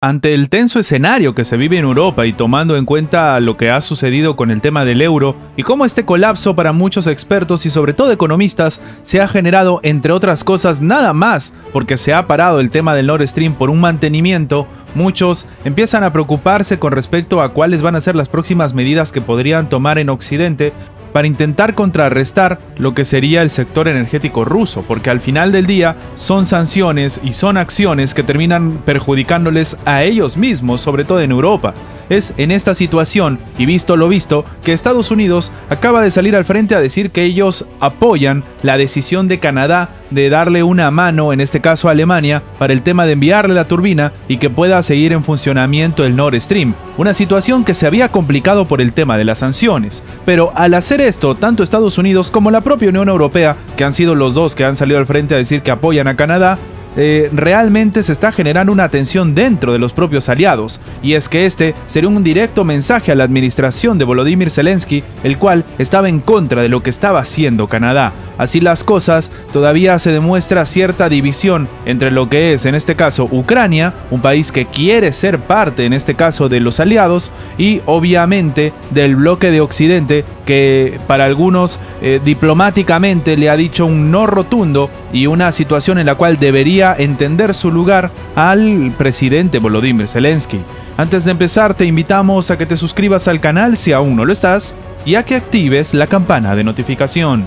Ante el tenso escenario que se vive en Europa y tomando en cuenta lo que ha sucedido con el tema del euro y cómo este colapso para muchos expertos y sobre todo economistas se ha generado entre otras cosas nada más porque se ha parado el tema del Nord Stream por un mantenimiento, muchos empiezan a preocuparse con respecto a cuáles van a ser las próximas medidas que podrían tomar en Occidente para intentar contrarrestar lo que sería el sector energético ruso, porque al final del día son sanciones y son acciones que terminan perjudicándoles a ellos mismos, sobre todo en Europa. Es en esta situación, y visto lo visto, que Estados Unidos acaba de salir al frente a decir que ellos apoyan la decisión de Canadá de darle una mano, en este caso a Alemania, para el tema de enviarle la turbina y que pueda seguir en funcionamiento el Nord Stream, una situación que se había complicado por el tema de las sanciones. Pero al hacer esto, tanto Estados Unidos como la propia Unión Europea, que han sido los dos que han salido al frente a decir que apoyan a Canadá, eh, realmente se está generando una tensión dentro de los propios aliados, y es que este sería un directo mensaje a la administración de Volodymyr Zelensky, el cual estaba en contra de lo que estaba haciendo Canadá. Así las cosas, todavía se demuestra cierta división entre lo que es en este caso Ucrania, un país que quiere ser parte en este caso de los aliados, y obviamente del bloque de Occidente que para algunos eh, diplomáticamente le ha dicho un no rotundo y una situación en la cual debería entender su lugar al presidente Volodymyr Zelensky. Antes de empezar te invitamos a que te suscribas al canal si aún no lo estás y a que actives la campana de notificación.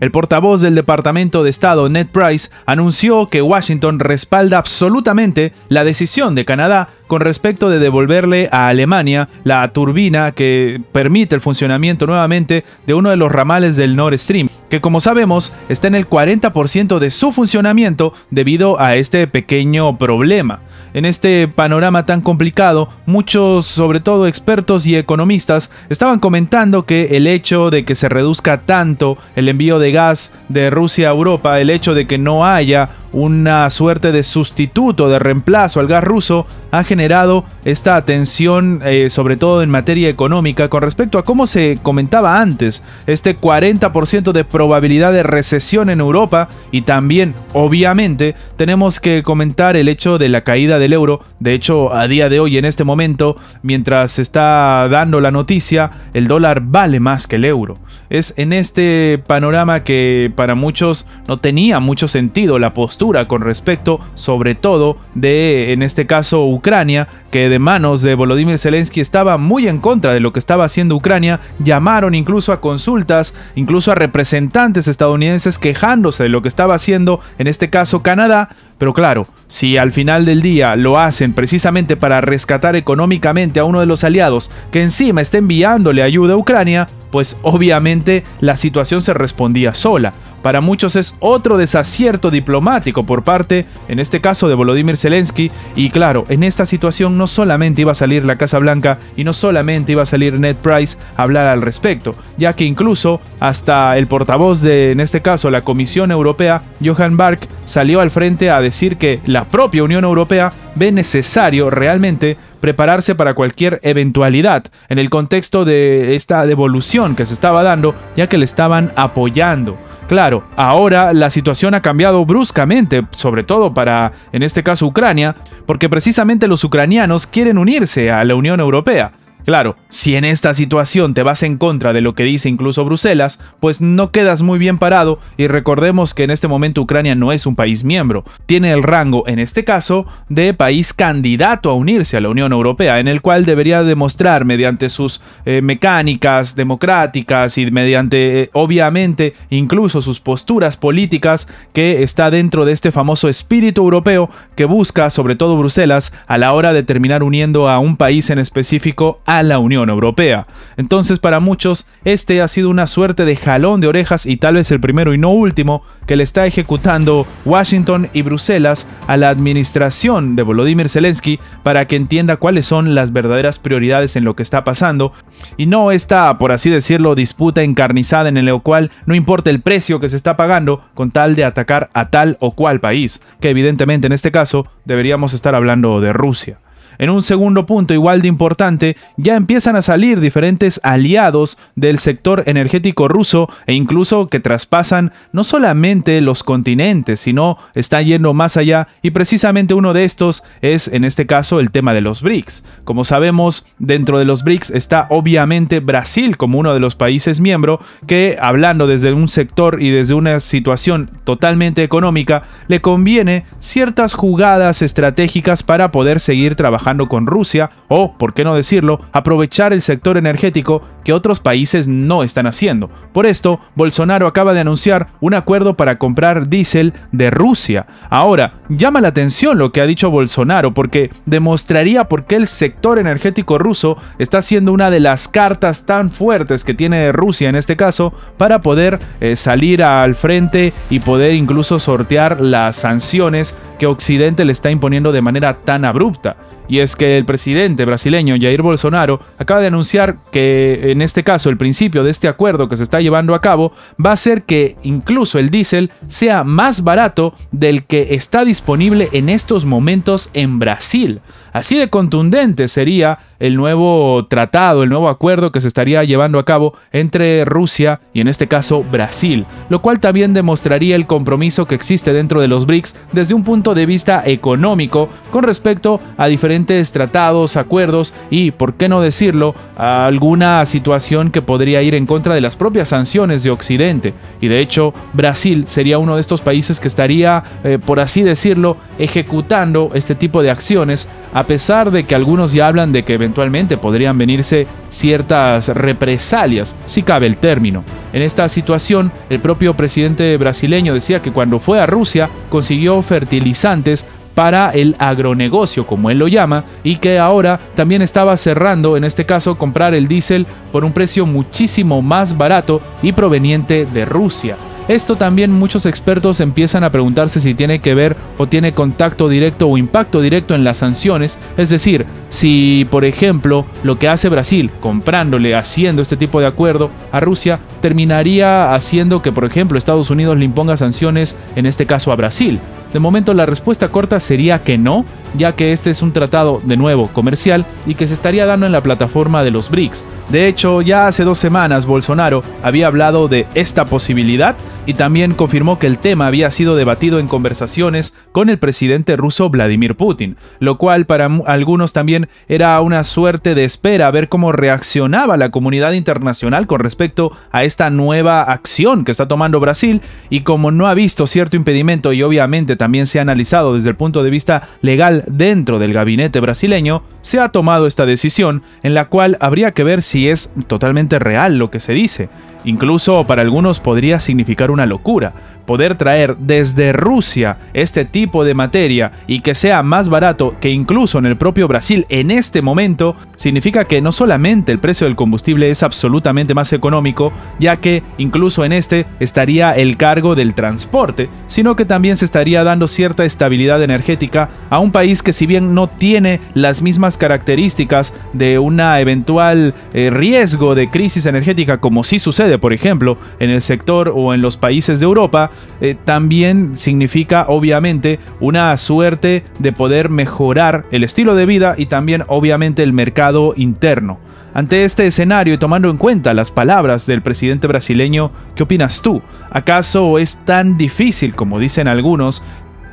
El portavoz del Departamento de Estado, Ned Price, anunció que Washington respalda absolutamente la decisión de Canadá con respecto de devolverle a Alemania la turbina que permite el funcionamiento nuevamente de uno de los ramales del Nord Stream, que como sabemos está en el 40% de su funcionamiento debido a este pequeño problema. En este panorama tan complicado, muchos, sobre todo expertos y economistas, estaban comentando que el hecho de que se reduzca tanto el envío de gas de Rusia a Europa, el hecho de que no haya una suerte de sustituto, de reemplazo al gas ruso, ha generado esta atención, eh, sobre todo en materia económica, con respecto a cómo se comentaba antes, este 40% de probabilidad de recesión en Europa y también, obviamente, tenemos que comentar el hecho de la caída del euro. De hecho, a día de hoy, en este momento, mientras se está dando la noticia, el dólar vale más que el euro. Es en este panorama que para muchos no tenía mucho sentido la postura con respecto, sobre todo, de, en este caso, Ucrania, que de manos de Volodymyr Zelensky estaba muy en contra de lo que estaba haciendo Ucrania, llamaron incluso a consultas, incluso a representantes estadounidenses quejándose de lo que estaba haciendo, en este caso Canadá, pero claro, si al final del día lo hacen precisamente para rescatar económicamente a uno de los aliados que encima está enviándole ayuda a Ucrania, pues obviamente la situación se respondía sola. Para muchos es otro desacierto diplomático por parte, en este caso de Volodymyr Zelensky, y claro, en esta situación no solamente iba a salir la Casa Blanca y no solamente iba a salir Ned Price a hablar al respecto, ya que incluso hasta el portavoz de, en este caso, la Comisión Europea, Johan Bark, salió al frente a decir que la propia Unión Europea ve necesario realmente prepararse para cualquier eventualidad en el contexto de esta devolución que se estaba dando, ya que le estaban apoyando. Claro, ahora la situación ha cambiado bruscamente, sobre todo para, en este caso, Ucrania, porque precisamente los ucranianos quieren unirse a la Unión Europea. Claro, si en esta situación te vas en contra de lo que dice incluso Bruselas, pues no quedas muy bien parado y recordemos que en este momento Ucrania no es un país miembro, tiene el rango en este caso de país candidato a unirse a la Unión Europea, en el cual debería demostrar mediante sus eh, mecánicas democráticas y mediante eh, obviamente incluso sus posturas políticas que está dentro de este famoso espíritu europeo que busca sobre todo Bruselas a la hora de terminar uniendo a un país en específico a la Unión Europea. Entonces para muchos este ha sido una suerte de jalón de orejas y tal vez el primero y no último que le está ejecutando Washington y Bruselas a la administración de Volodymyr Zelensky para que entienda cuáles son las verdaderas prioridades en lo que está pasando y no esta, por así decirlo, disputa encarnizada en el cual no importa el precio que se está pagando con tal de atacar a tal o cual país, que evidentemente en este caso deberíamos estar hablando de Rusia. En un segundo punto igual de importante, ya empiezan a salir diferentes aliados del sector energético ruso e incluso que traspasan no solamente los continentes, sino está yendo más allá y precisamente uno de estos es en este caso el tema de los BRICS. Como sabemos, dentro de los BRICS está obviamente Brasil como uno de los países miembros que hablando desde un sector y desde una situación totalmente económica, le conviene ciertas jugadas estratégicas para poder seguir trabajando con Rusia o, por qué no decirlo, aprovechar el sector energético que otros países no están haciendo. Por esto, Bolsonaro acaba de anunciar un acuerdo para comprar diésel de Rusia. Ahora, llama la atención lo que ha dicho Bolsonaro porque demostraría por qué el sector energético ruso está siendo una de las cartas tan fuertes que tiene Rusia en este caso para poder eh, salir al frente y poder incluso sortear las sanciones que Occidente le está imponiendo de manera tan abrupta. Y es que el presidente brasileño Jair Bolsonaro acaba de anunciar que en este caso el principio de este acuerdo que se está llevando a cabo va a ser que incluso el diésel sea más barato del que está disponible en estos momentos en Brasil. Así de contundente sería el nuevo tratado, el nuevo acuerdo que se estaría llevando a cabo entre Rusia y en este caso Brasil, lo cual también demostraría el compromiso que existe dentro de los BRICS desde un punto de vista económico con respecto a diferentes tratados, acuerdos y, por qué no decirlo, a alguna situación que podría ir en contra de las propias sanciones de Occidente. Y de hecho, Brasil sería uno de estos países que estaría, eh, por así decirlo, ejecutando este tipo de acciones, pesar de que algunos ya hablan de que eventualmente podrían venirse ciertas represalias, si cabe el término. En esta situación, el propio presidente brasileño decía que cuando fue a Rusia consiguió fertilizantes para el agronegocio, como él lo llama, y que ahora también estaba cerrando, en este caso, comprar el diésel por un precio muchísimo más barato y proveniente de Rusia. Esto también muchos expertos empiezan a preguntarse si tiene que ver o tiene contacto directo o impacto directo en las sanciones, es decir, si por ejemplo lo que hace Brasil comprándole, haciendo este tipo de acuerdo a Rusia, terminaría haciendo que por ejemplo Estados Unidos le imponga sanciones, en este caso a Brasil. De momento la respuesta corta sería que no, ya que este es un tratado de nuevo comercial y que se estaría dando en la plataforma de los BRICS. De hecho, ya hace dos semanas Bolsonaro había hablado de esta posibilidad y también confirmó que el tema había sido debatido en conversaciones con el presidente ruso Vladimir Putin, lo cual para algunos también era una suerte de espera a ver cómo reaccionaba la comunidad internacional con respecto a esta nueva acción que está tomando Brasil y como no ha visto cierto impedimento y obviamente también se ha analizado desde el punto de vista legal dentro del gabinete brasileño, se ha tomado esta decisión en la cual habría que ver si es totalmente real lo que se dice. Incluso para algunos podría significar una locura, poder traer desde Rusia este tipo de materia y que sea más barato que incluso en el propio Brasil en este momento, significa que no solamente el precio del combustible es absolutamente más económico, ya que incluso en este estaría el cargo del transporte, sino que también se estaría dando cierta estabilidad energética a un país que si bien no tiene las mismas características de una eventual eh, riesgo de crisis energética como sí sucede, por ejemplo, en el sector o en los países de Europa, eh, también significa obviamente una suerte de poder mejorar el estilo de vida y también obviamente el mercado interno. Ante este escenario y tomando en cuenta las palabras del presidente brasileño, ¿qué opinas tú? ¿Acaso es tan difícil, como dicen algunos,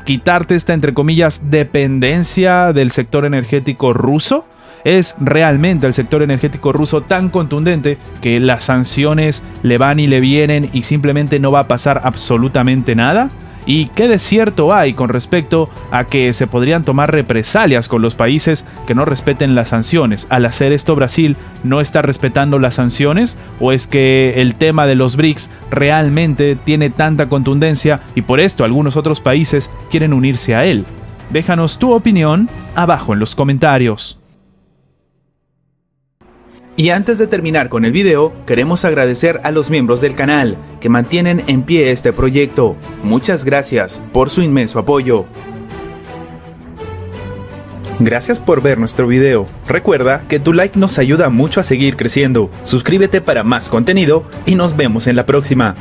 quitarte esta, entre comillas, dependencia del sector energético ruso? ¿Es realmente el sector energético ruso tan contundente que las sanciones le van y le vienen y simplemente no va a pasar absolutamente nada? ¿Y qué desierto hay con respecto a que se podrían tomar represalias con los países que no respeten las sanciones? Al hacer esto Brasil no está respetando las sanciones o es que el tema de los BRICS realmente tiene tanta contundencia y por esto algunos otros países quieren unirse a él? Déjanos tu opinión abajo en los comentarios. Y antes de terminar con el video, queremos agradecer a los miembros del canal que mantienen en pie este proyecto. Muchas gracias por su inmenso apoyo. Gracias por ver nuestro video. Recuerda que tu like nos ayuda mucho a seguir creciendo. Suscríbete para más contenido y nos vemos en la próxima.